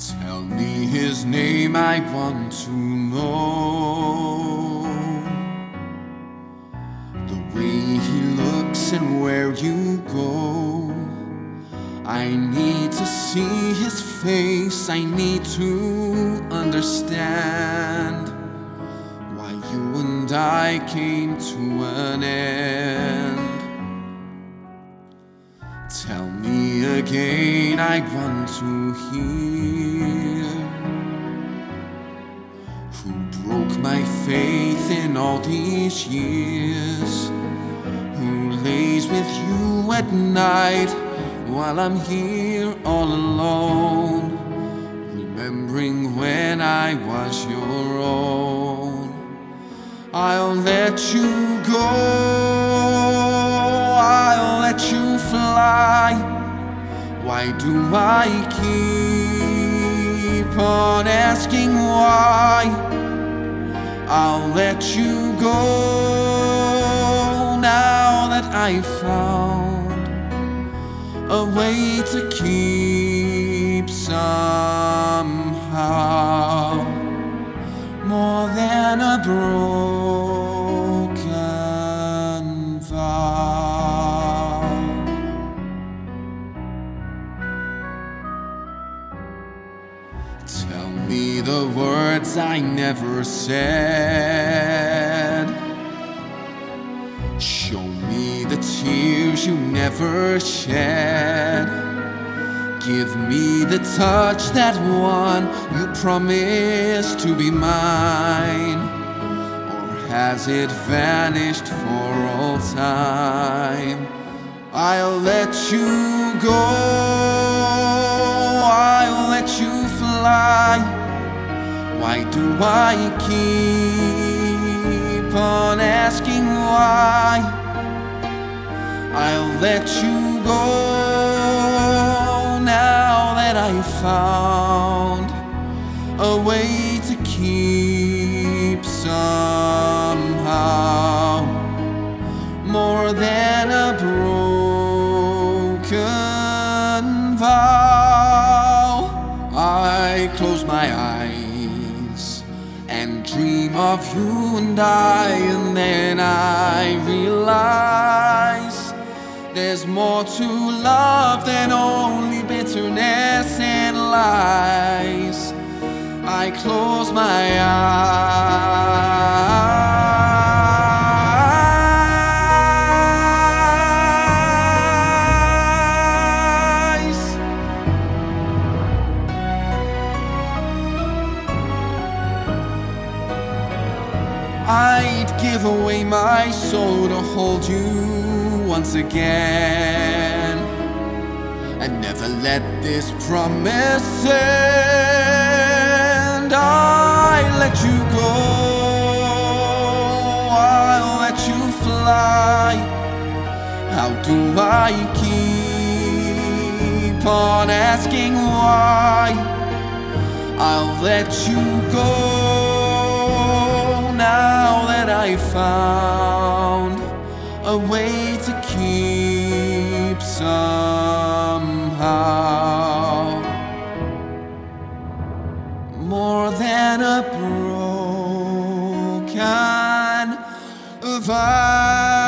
Tell me his name, I want to know. The way he looks and where you go. I need to see his face, I need to understand why you and I came to an end. Tell me again, I want to hear who broke my faith in all these years, who lays with you at night while I'm here all alone, remembering when I was your own. I'll let you go, I'll let you. Why do I keep on asking why? I'll let you go now that I found a way to keep somehow more than a broken Tell me the words I never said. Show me the tears you never shed. Give me the touch that one you promised to be mine. Or has it vanished for all time? I'll let you go. Why do I keep on asking why? I'll let you go now that I found a way to keep somehow more than a broken vow. Of you and I, and then I realize there's more to love than only bitterness and lies. I close my eyes. I'd give away my soul to hold you once again and never let this promise end. I let you go, I'll let you fly. How do I keep on asking why? I'll let you go I found a way to keep somehow more than a broken vow.